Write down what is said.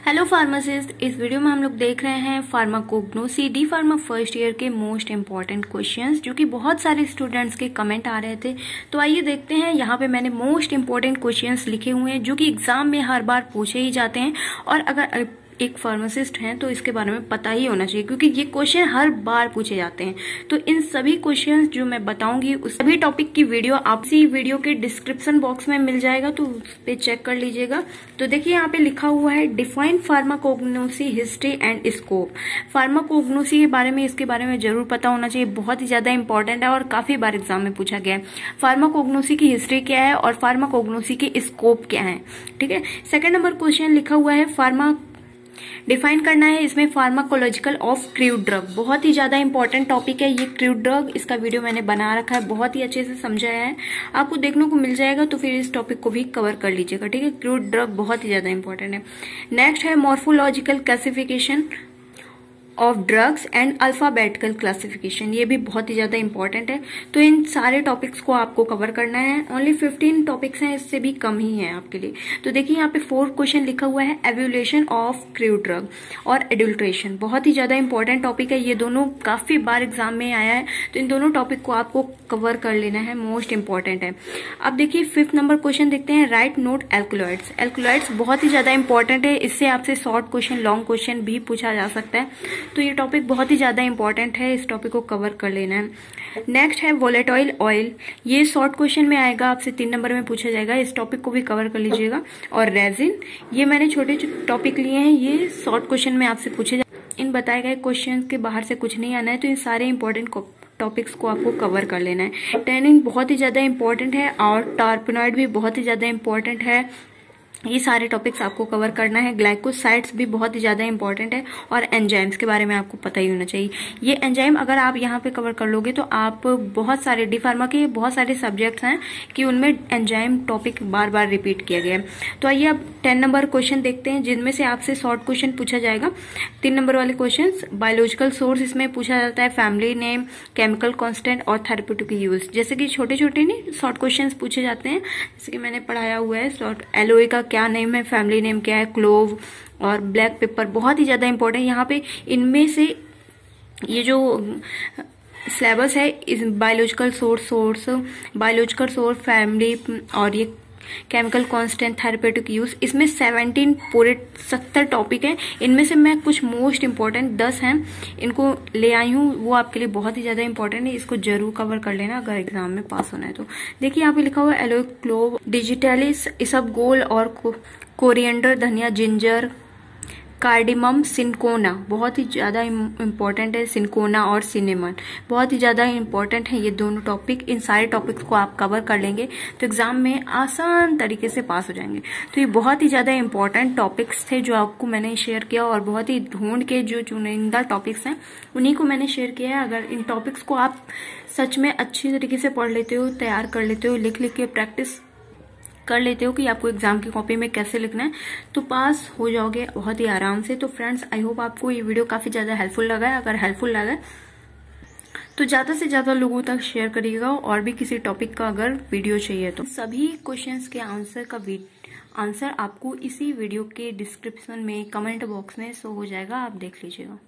Hello pharmacist इस video में हम लोग देख रहे हैं pharmacognosy D pharma first year के मोस्ट इंपॉर्टेंट क्वेश्चंस जो कि बहुत सारे स्टूडेंट्स के कमेंट आ रहे थे। तो आइए देखते हैं, यहाँ पे मैंने मोस्ट इंपॉर्टेंट क्वेश्चंस लिखे हुए हैं, जो कि एग्ज़ाम में हर बार पूछे ही जाते हैं। और अगर एक फार्मासिस्ट हैं तो इसके बारे में पता ही होना चाहिए, क्योंकि ये क्वेश्चन हर बार पूछे जाते हैं। तो इन सभी क्वेश्चन जो मैं बताऊँगी, उस सभी टॉपिक की वीडियो आप इसी वीडियो के डिस्क्रिप्शन बॉक्स में मिल जाएगा तो उस पर चेक कर लीजिएगा। तो देखिए, यहाँ पे लिखा हुआ है define pharmacognosy history and scope pharmacognosy के बारे में, इसके बारे में ज़रूर पता होना चाहिए, बहुत ही ज़्यादा इंपॉर्टेंट है और काफ़ी बार एग्ज़ाम में पूछा गया है। फार्माकोग्नोसी की हिस्ट्री क्या है और फार्माकोग्नोसी के स्कोप क्या है? ठीक है? सेकेंड नंबर क्वेश्चन लिखा हुआ है फार्मा डिफाइन करना है इसमें फार्माकोलॉजिकल ऑफ़ क्रूड ड्रग बहुत ही ज़्यादा इंपॉर्टेंट टॉपिक है ये क्रूड ड्रग इसका वीडियो मैंने बना रखा है, बहुत ही अच्छे से समझाया है। आपको देखने को मिल जाएगा तो फिर इस टॉपिक को भी कवर कर लीजिएगा, ठीक है? क्रूड ड्रग बहुत ही ज़्यादा इंपॉर्टेंट है। नेक्स्ट है morphological classification of drugs and alphabetical classification ये भी बहुत ही ज़्यादा इंपॉर्टेंट है। तो इन सारे टॉपिक्स को आपको कवर करना है। ओनली 15 टॉपिक्स हैं, इससे भी कम ही है आपके लिए। तो देखिए, यहाँ पे फोर्थ क्वेश्चन लिखा हुआ है एव्यूलेशन ऑफ़ क्रू ड्रग और एडुल्ट्रेशन बहुत ही ज़्यादा इंपॉर्टेंट टॉपिक है। ये दोनों काफ़ी बार एग्ज़ाम में आया है। तो इन दोनों टॉपिक को आपको कवर कर लेना है। मोस्ट इंपॉर्टेंट है। अब देखिए फिफ्थ नंबर क्वेश्चन देखते हैं। राइट नोट एल्कुलॉइड्स एल्कुलॉइड्स बहुत ही ज़्यादा इंपॉर्टेंट है। इससे आपसे शॉर्ट क्वेश्चन लॉन्ग क्वेश्चन भी पूछा जा सकता है। तो ये टॉपिक बहुत ही ज़्यादा इंपॉर्टेंट है, इस टॉपिक को कवर कर लेना है। नेक्स्ट है वोलेटॉइल ऑयल ये शॉर्ट क्वेश्चन में आएगा, आपसे तीन नंबर में पूछा जाएगा। इस टॉपिक को भी कवर कर लीजिएगा। और रेजिन ये मैंने छोटे टॉपिक लिए हैं, ये शॉर्ट क्वेश्चन में आपसे पूछे जाए इन बताए गए क्वेश्चन के बाहर से कुछ नहीं आना है तो इन सारे इंपॉर्टेंट टॉपिक्स को आपको कवर कर लेना है। टेनिन बहुत ही ज़्यादा इंपॉर्टेंट है और टार्पनॉइड भी बहुत ही ज़्यादा इंपॉर्टेंट है। ये सारे टॉपिक्स आपको कवर करना है। ग्लाइकोसाइड्स भी बहुत ही ज़्यादा इंपॉर्टेंट है और एंजाइम्स के बारे में आपको पता ही होना चाहिए। ये एंजाइम अगर आप यहाँ पे कवर कर लोगे तो आप बहुत सारे डी फार्मा के बहुत सारे सब्जेक्ट्स हैं कि उनमें एंजाइम टॉपिक बार बार रिपीट किया गया है। तो आइए आप टेन नंबर क्वेश्चन देखते हैं, जिनमें से आपसे शॉर्ट क्वेश्चन पूछा जाएगा। तीन नंबर वाले क्वेश्चन बायोलॉजिकल सोर्स इसमें पूछा जाता है फैमिली नेम केमिकल कॉन्स्टेंट और थेरेपेटिक यूज़ जैसे कि छोटे छोटे नहीं शॉर्ट क्वेश्चन पूछे जाते हैं। जैसे कि मैंने पढ़ाया हुआ है शॉर्ट एलोए का क्या नेम है फैमिली नेम क्या है क्लोव और ब्लैक पेपर बहुत ही ज़्यादा इंपॉर्टेंट यहाँ पे इनमें से ये जो सिलेबस है इस biological source source biological source family और ये केमिकल कॉन्स्टेंट थेरेपेटिक यूज़ इसमें 17 पूरे 70 टॉपिक हैं। इनमें से मैं कुछ मोस्ट इंपॉर्टेंट 10 हैं। इनको ले आई हूँ, वो आपके लिए बहुत ही ज़्यादा इंपॉर्टेंट है। इसको ज़रूर कवर कर लेना अगर एग्ज़ाम में पास होना है तो। देखिए, यहाँ पे लिखा हुआ एलोक्लोव एलो क्लोव डिजिटलिस सब गोल और कोरिएंडर धनिया जिंजर कार्डिमम सिनकोना, बहुत ही ज़्यादा इम्पोर्टेंट है सिनकोना और सिनेमन। बहुत ही ज़्यादा इम्पोर्टेंट है ये दोनों टॉपिक इन सारे टॉपिक्स को आप कवर कर लेंगे तो एग्ज़ाम में आसान तरीके से पास हो जाएँगे। तो ये बहुत ही ज़्यादा इंपॉर्टेंट टॉपिक्स थे जो आपको मैंने शेयर किया और बहुत ही ढूंढ के जो चुनिंदा टॉपिक्स हैं, उन्हीं को मैंने शेयर किया है। अगर इन टॉपिक्स को आप सच में अच्छी तरीके से पढ़ लेते हो, तैयार कर लेते हो लिख लिख के प्रैक्टिस कर लेते हो कि आपको एग्ज़ाम की कॉपी में कैसे लिखना है तो पास हो जाओगे बहुत ही आराम से। तो फ्रेंड्स आई होप आपको ये वीडियो काफ़ी ज़्यादा हेल्पफुल लगा है। अगर हेल्पफुल लगा तो ज़्यादा से ज़्यादा लोगों तक शेयर करिएगा और भी किसी टॉपिक का अगर वीडियो चाहिए तो। सभी क्वेश्चंस के आंसर का आंसर आपको इसी वीडियो के डिस्क्रिप्शन में कमेंट बॉक्स में शो हो जाएगा। आप देख लीजिएगा।